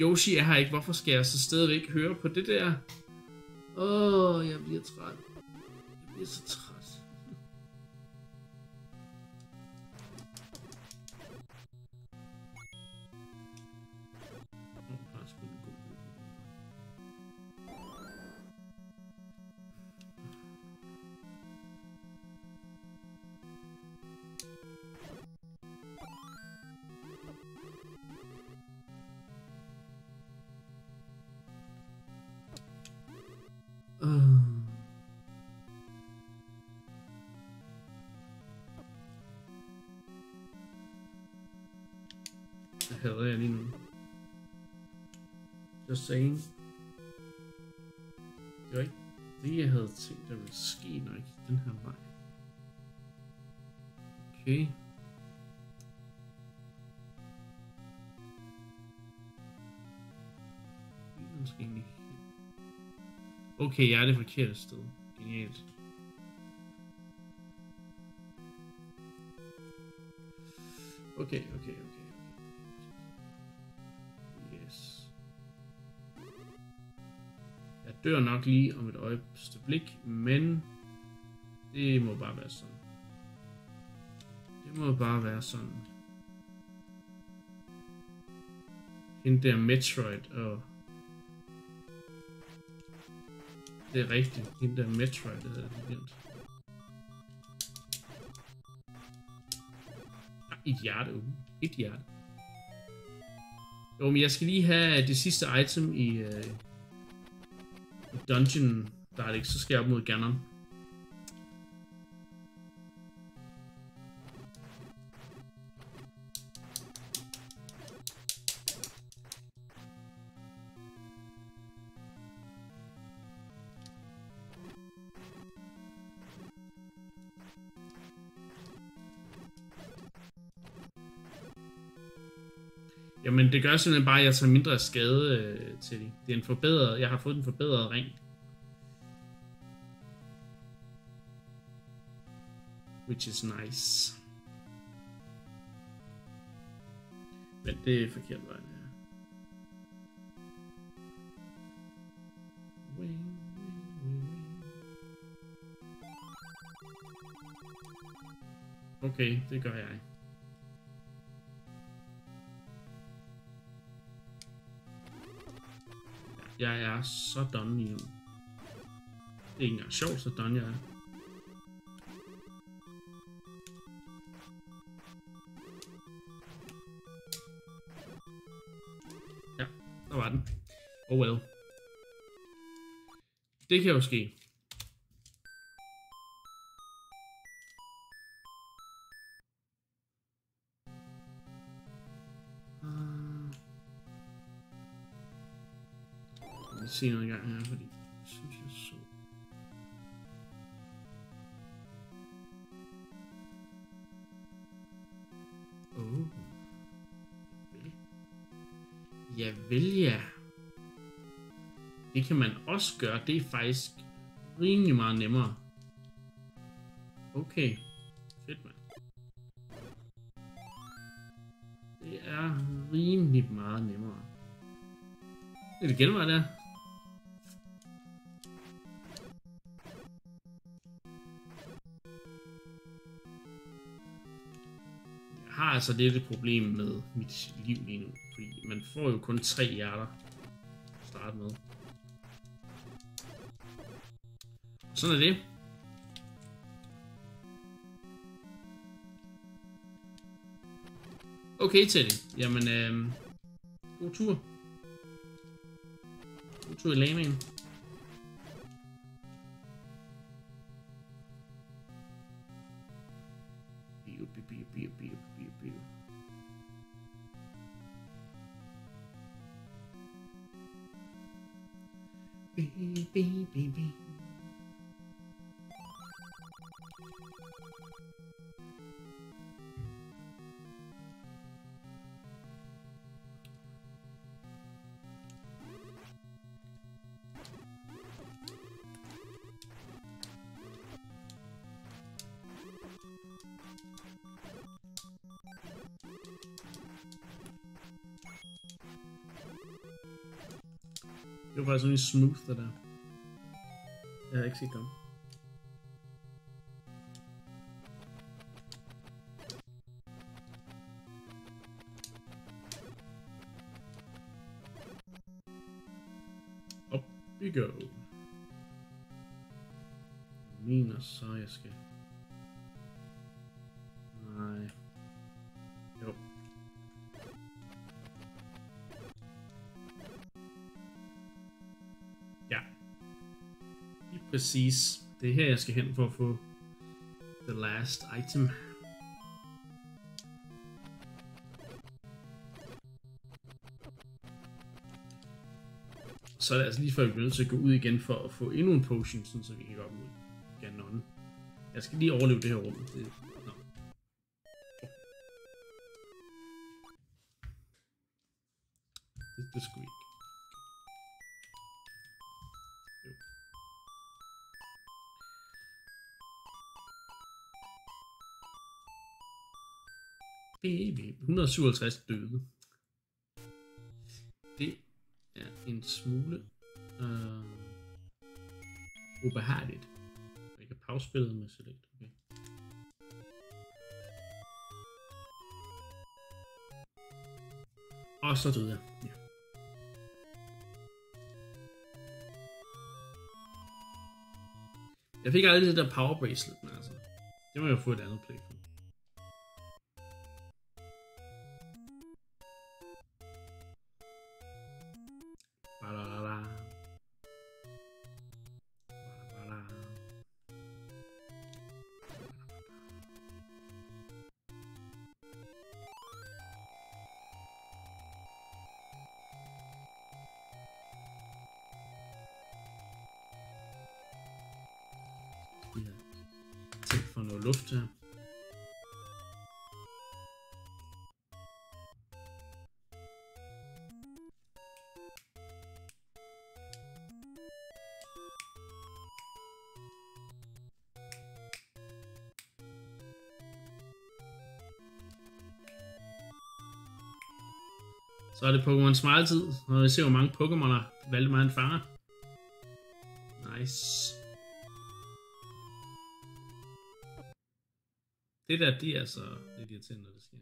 Yoshi er her ikke, hvorfor skal jeg så stadigvæk høre på det der? Åh, oh, jeg bliver træt. Jeg bliver så træt. Insane. Det var ikke det, jeg havde tænkt, der ville ske, når jeg gik den her vej. Okay. Okay, jeg er det forkerte sted. Genialt. Okay, okay, okay. Dør nok lige om et øjeblik, men det må bare være sådan. Det må bare være sådan. Hende der Metroid og Det er rigtigt. Hende der Metroid, det hedder det glemt. Ah, et hjerte. Uh. Et hjerte. Jo, men jeg skal lige have det sidste item i, øh, dungeon, der er det ikke, så skal jeg op mod Ganon. Det gør simpelthen bare, at jeg tager mindre skade øh, til det. Det er en forbedret, jeg har fået en forbedret ring. Which is nice. Men det er forkert vej, det Okay, det gør jeg. Jeg er så done lige nu. Det er ikke engang sjovt, så done jeg er. Ja, der var den. Oh well. Det kan jo ske. Se noget i gang her, fordi jeg synes, jeg så... Oh. Ja vel, ja. Det kan man også gøre. Det er faktisk rimelig meget nemmere. Okay. Fedt, mand. Det er rimelig meget nemmere. Er det genvej der? Har altså lidt et problem med mit liv lige nu. Fordi man får jo kun tre hjerter at starte med. Sådan er det. Okay, Teddy. Jamen, øh, god tur. God tur i lamaen. Bi, bi, bi, bi. Det var faktisk rimelig smooth, det der. Jeg har ikke set komme. Up we go. Præcis. Det er her, jeg skal hen for at få the last item. Så er det altså lige før, vi bliver nødt til at gå ud igen for at få endnu en potion, sådan så vi kan komme ud Ganon. Jeg skal lige overleve det her rum. Det, Baby. 157 døde. Det er en smule øh, ubehageligt. Jeg kan pause spillet med select. Okay. Og så døde jeg. Ja. Jeg fik aldrig det der power bracelet, men altså. Det må jeg få et andet play for. Så er det Pokémon Smile tid, og vi ser hvor mange Pokémoner valgte mig en fanger. Nice. Det der, det er altså lidt irriterende, når det sker.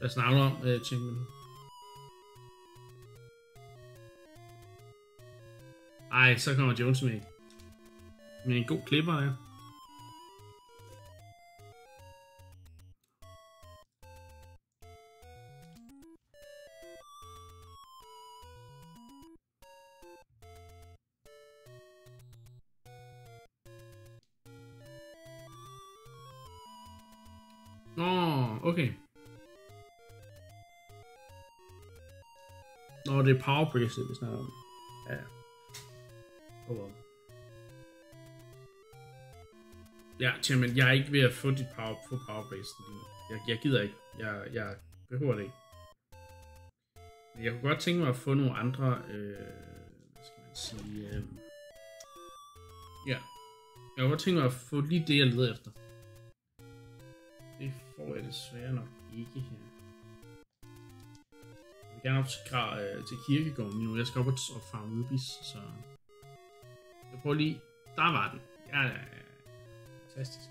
Hvad snakker du om, uh, Ej, så kommer Jones med. Men en god klipper, ja. Nå, okay. Nå, det er power bracelet, vi snakker om. Ja. Oh, well. Ja, Chairman, jeg er ikke ved at få dit power, få power lige nu. Jeg, jeg gider ikke. Jeg, jeg behøver det ikke. Men jeg kunne godt tænke mig at få nogle andre, øh, hvad skal man sige, øh, ja. Jeg kunne godt tænke mig at få lige det, jeg leder efter. Det får jeg desværre nok ikke her. Jeg vil gerne op til, øh, til kirkegården nu. Jeg skal op og og farme rubies, så... Prøv lige... Der var den. Ja, ja, ja. Fantastisk.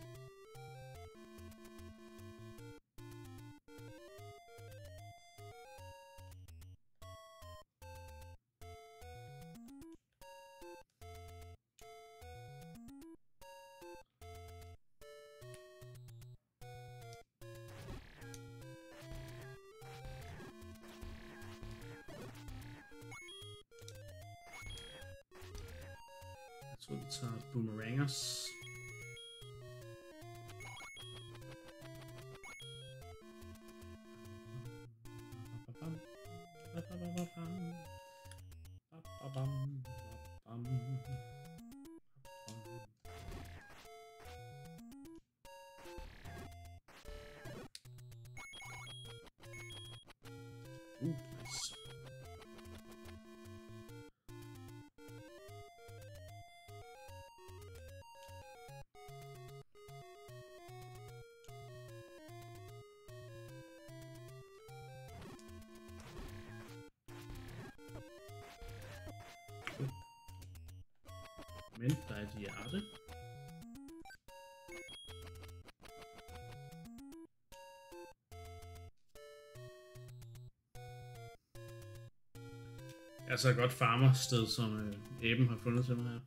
Altså et godt farmersted, som øh, Aben har fundet til mig her.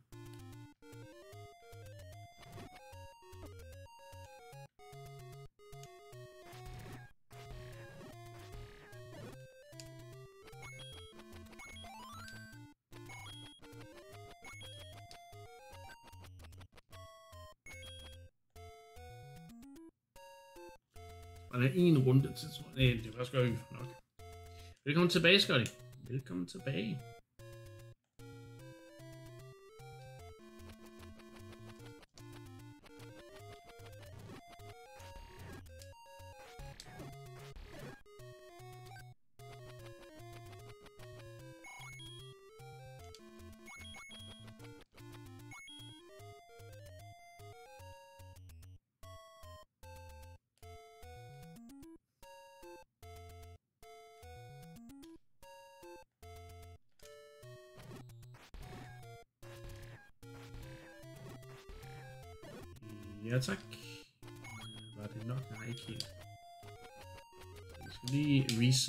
Og der er en runde til, tror jeg. Nej, det er faktisk godt, nok. Velkommen tilbage, Scotty. Velkommen tilbage. Ja,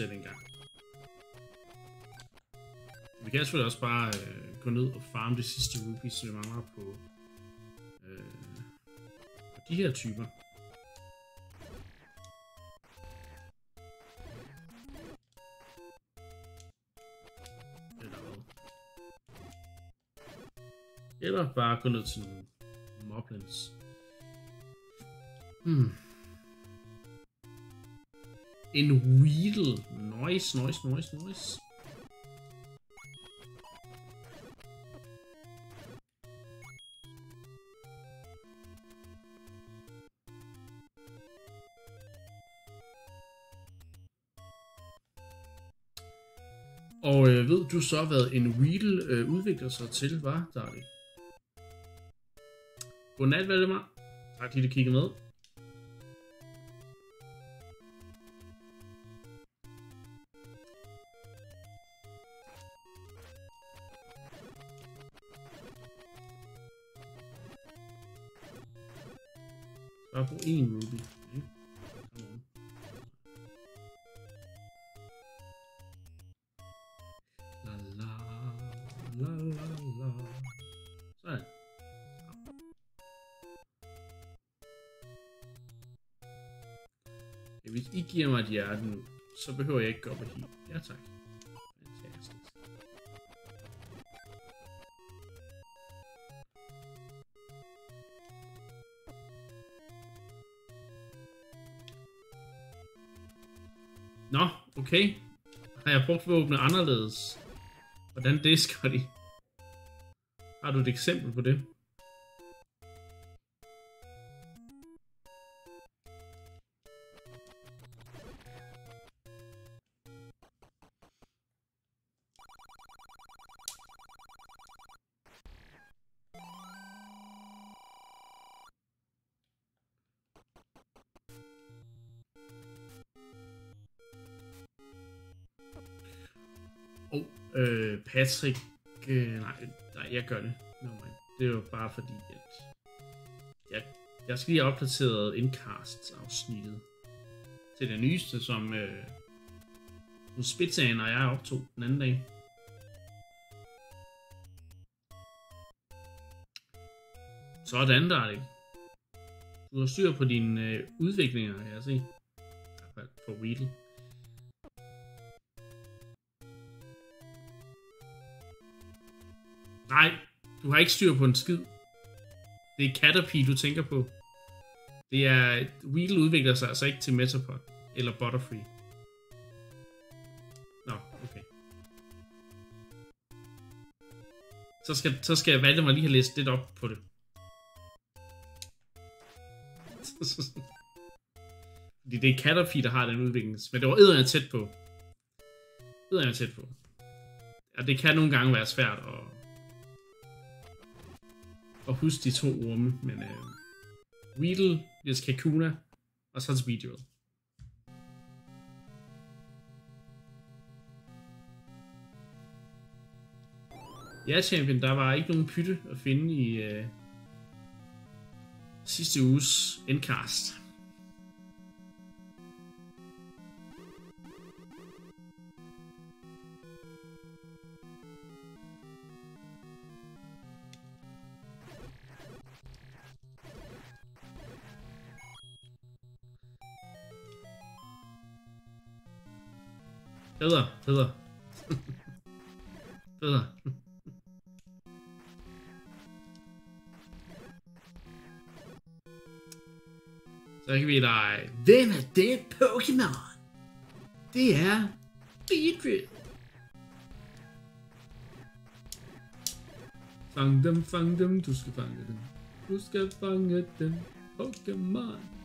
lige engang. Vi kan selvfølgelig også bare øh, gå ned og farme det sidste rupees, vi mangler på, øh, på de her typer. Eller hvad? Eller bare gå ned til nogle moblins. Hmm. En Weedle. Nice, nice, nice, nice. Og øh, ved du så, hvad en Weedle øh, udvikler sig til, var Darling? Godnat, Valdemar. Tak fordi du kiggede med. én ruby. La la la la la. Sådan. Ja, hvis I giver mig et hjerte nu, så behøver jeg ikke gå op og hit. Ja tak. Nå, okay. Har jeg brugt våbne anderledes? Hvordan det, Scotty? Har du et eksempel på det? Patrick... Øh, nej, nej, jeg gør det. No, det er jo bare fordi, at... Jeg, jeg skal lige have opdateret Incast-afsnittet til det nyeste, som øh, Spidsagen og jeg optog den anden dag. Sådan der er det. Du har styr på dine øh, udviklinger, kan jeg se. I hvert fald på Weedle. Nej, du har ikke styr på en skid. Det er Caterpie, du tænker på. Det er... Weedle udvikler sig altså ikke til Metapod eller Butterfree. Nå, okay. Så skal, så skal jeg valgte mig lige have læst lidt op på det. Fordi det er Caterpie, der har den udvikling. Men det var edderende tæt på. Edderende tæt på. Og det kan nogle gange være svært at, at huske de to orme, men øh, Weedle, hvis Kakuna, og så Speedrill. Ja, champion, der var ikke nogen pytte at finde i øh, sidste uges endcast. Bedre, bedre. bedre. Så kan vi lege, hvem er det Pokémon? Det er Beedrill. Fang dem, fang dem, du skal fange dem. Du skal dem, Pokémon.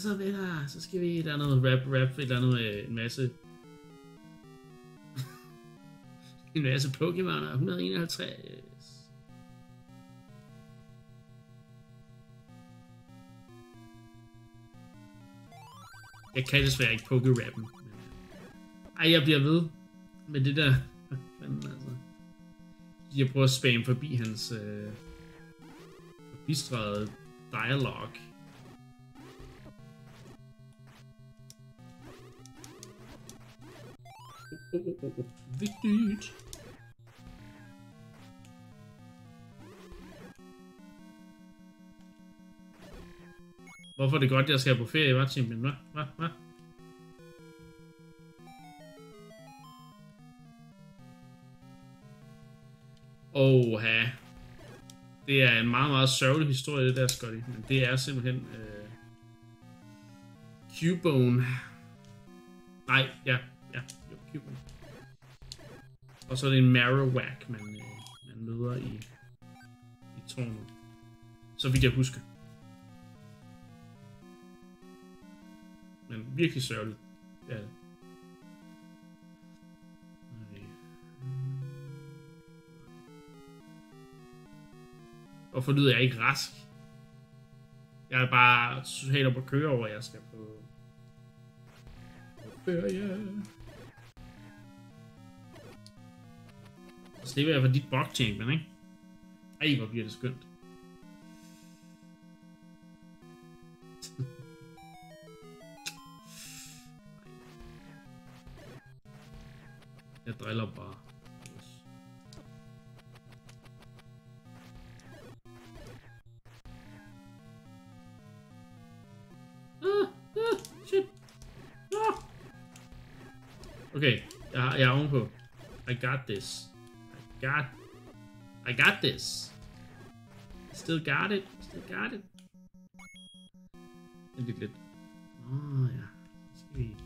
Hvad så venner? Så skal vi, et eller andet rap, rap, et eller andet øh, en masse... en masse Pokémoner, 151. Jeg kan desværre ikke poke-rappen. Ej, jeg bliver ved med det der. Fanden altså. Jeg prøver at spamme forbi hans øh, bistrede dialog. Oh, oh, oh, oh. Vigtigt. Hvorfor er det godt, at jeg skal på ferie, hvad, champion? Hvad? Hvad? Hva? Oha. Det er en meget, meget sørgelig historie, det der, Scotty. Men det er simpelthen... Øh... Cubone. Nej, ja. Ja, Cuban. Og så er det en Marowak, man, øh, man møder i, i tårnet. Så vidt jeg husker. Men virkelig sørgeligt. Ja. Hvorfor lyder jeg ikke rask? Jeg er bare helt op at køre over, jeg skal på ferie. slipper jeg for dit Bog Champion, ikke? Ej, hvor bliver det skønt. jeg driller bare. Ah, ah, shit. Ah. Okay, jeg, jeg er ovenpå. I got this. I got... I got this. Still got it. Still got it. Vent lidt lidt. Åh, oh, ja. Så skal vi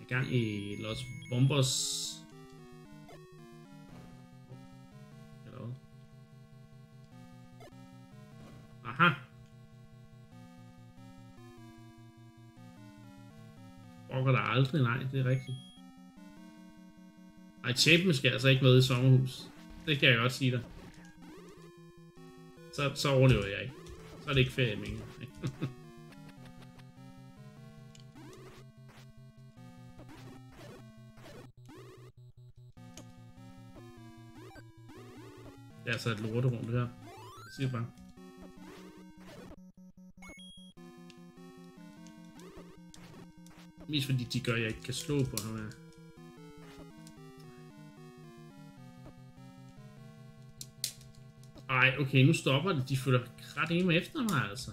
i gang i Los Bombers. Eller hvad? Aha. Brokker der aldrig, nej, det er rigtigt. Ej, Chapin skal altså ikke med i sommerhus. Det kan jeg godt sige dig. Så, så overlever jeg ikke. Så er det ikke ferie mere. det er altså et lorterum, det her. Jeg siger bare. Mest fordi de gør, at jeg ikke kan slå på ham her. Ej, okay, nu stopper det. De følger ret hjemme efter mig, altså.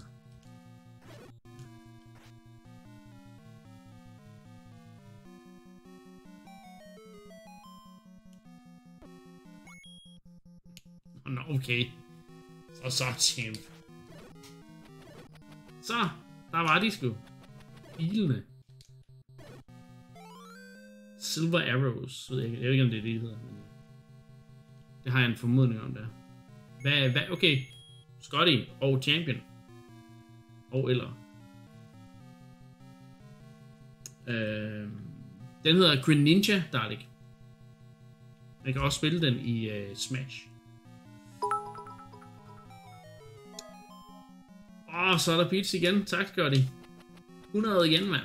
Nå, Nå, okay. Så så, champ. Så, der var de sgu. Bilene. Silver Arrows. Ved jeg, ikke. jeg ved ikke, om det er det, de hedder. Men øh, det har jeg en formodning om, der. Hvad, hvad, okay. Scotty og Champion. Og eller. Øh, den hedder Greninja Dalek. Man kan også spille den i uh, Smash. Åh, oh, så er der beats igen. Tak, Scotty. 100 igen, mand.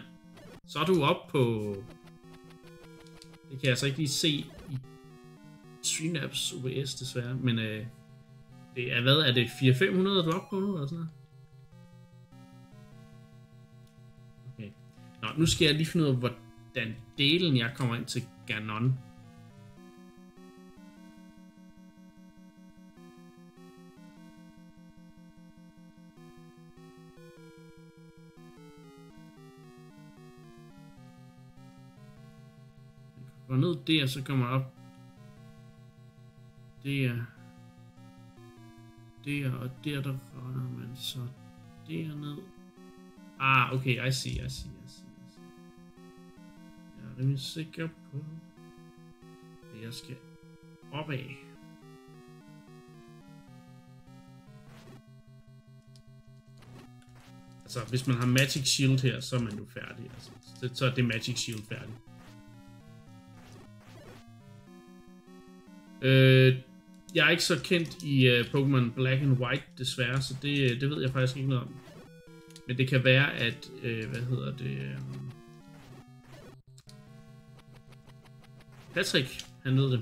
Så er du op på... Det kan jeg altså ikke lige se i Streamlabs OBS desværre, men øh, det er hvad, er det 4-500, du er på nu, eller sådan noget? Okay. Nå, nu skal jeg lige finde ud af, hvordan delen jeg kommer ind til Ganon. Går ned der, så kommer op. Der. Der og der, der render man så derned. Ah, okay, I see, I see, I see, I see. Jeg er rimelig sikker på, at jeg skal opad. Altså, hvis man har Magic Shield her, så er man jo færdig. Altså, så- så er det Magic Shield færdig. Øh, jeg er ikke så kendt i uh, Pokémon Black and White, desværre, så det, øh, det ved jeg faktisk ikke noget om. Men det kan være, at, øh, hvad hedder det, øh, Patrick, han ved det.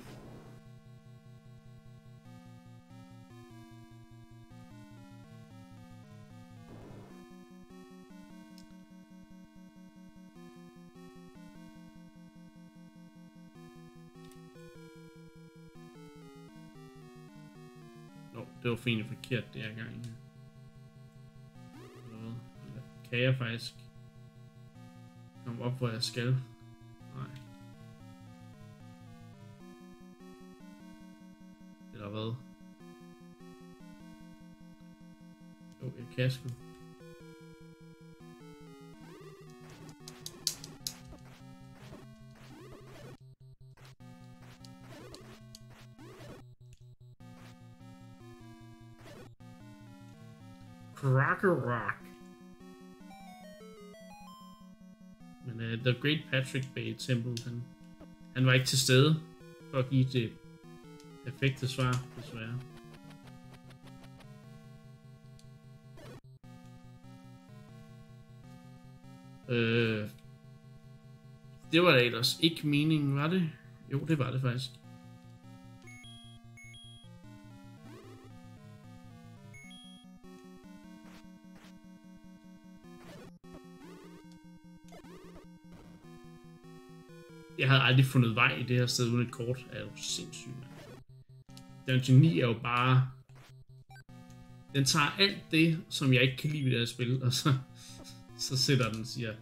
Det var fint forkert det her gang. Eller? Eller kan jeg faktisk komme op, hvor jeg skal? Nej. Eller hvad? Jo, jeg kan sgu. Rocker Rock. Men uh, The Great Patrick Bay Temple, han, han var ikke til stede for at give det perfekte svar, desværre. Øh, det var da ellers ikke meningen, var det? Jo, det var det faktisk. Jeg havde aldrig fundet vej i det her sted uden et kort. Er jo sindssygt, mand. Dungeon 9 er jo bare... Den tager alt det, som jeg ikke kan lide ved det her spil, og så, så sætter den og siger,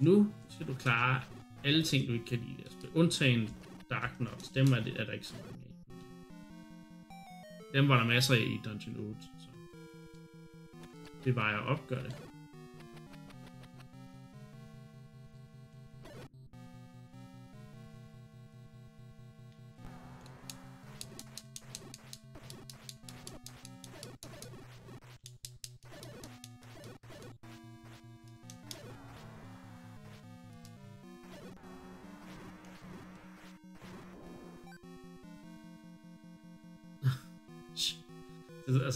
nu skal du klare alle ting, du ikke kan lide. spil, undtagen Dark Knights, dem er, det, er der ikke så mange af. Dem var der masser af i Dungeon 8. Så det var jeg opgør det.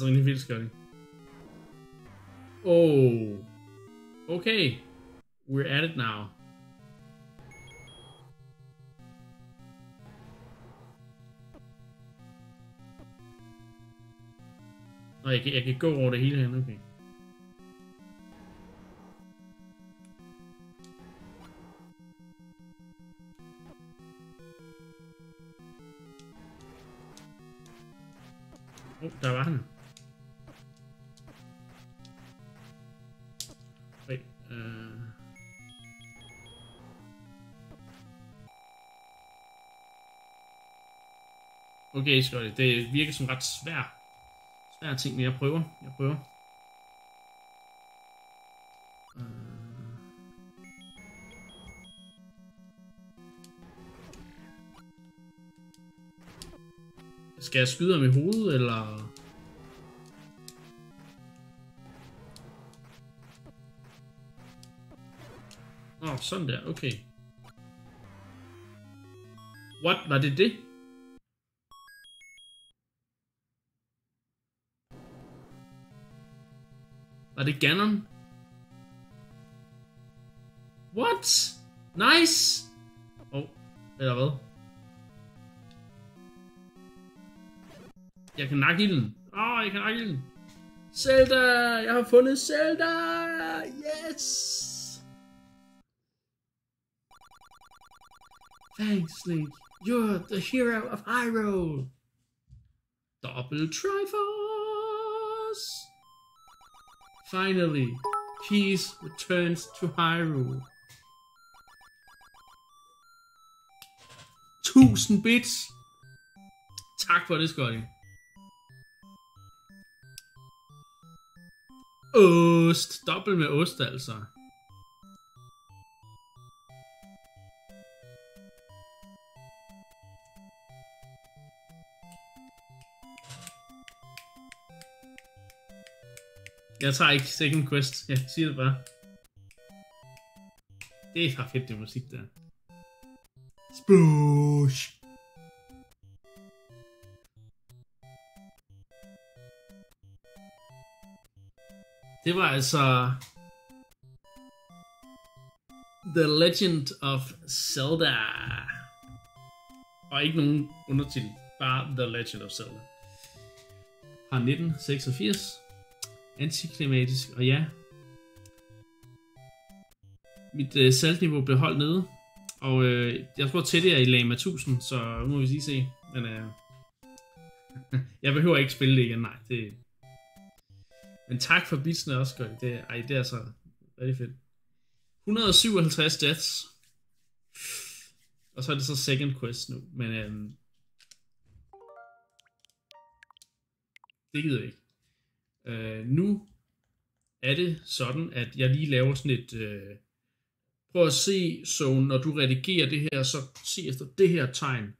Altså rimelig vildt skørt. Oh. Okay. We're at it now. Nå, jeg kan, jeg kan gå over det hele her okay. Oh, der var han. Okay, Scotty, det virker som ret svær, svær ting, men jeg prøver. Jeg prøver. Øh. Skal jeg skyde ham i hovedet, eller... Åh, oh, sådan der, okay. What? Var det det? Var det Ganon? What? Nice! Åh, oh, eller hvad? Jeg kan nakke ilden. Åh, oh, jeg kan nakke ilden. Zelda! Jeg har fundet Zelda! Yes! Thanks, Link. You're the hero of Hyrule. Double er Triforce! Finally, peace returns to Hyrule. Tusind bits! Tak for det, Scotty. Ost. Dobbelt med ost, altså. Jeg tager ikke second quest. Jeg siger det bare. Det er bare fedt, det musik der. Sploosh. Det var altså The Legend of Zelda. Og ikke nogen undertitel, bare The Legend of Zelda. Fra 1986. Antiklimatisk, og ja. Mit øh, saltniveau blev holdt nede. Og øh, jeg tror til det er i Lama 1000, så nu må vi lige se. Men øh, jeg behøver ikke spille det igen, nej. Det, men tak for bitsene også, gør det. Ej, det er så rigtig fedt. 157 deaths. Og så er det så second quest nu. Men øhm, det gider jeg ikke. Øh, nu er det sådan, at jeg lige laver sådan et... Øh, prøv at se, så når du redigerer det her, så se efter det her tegn.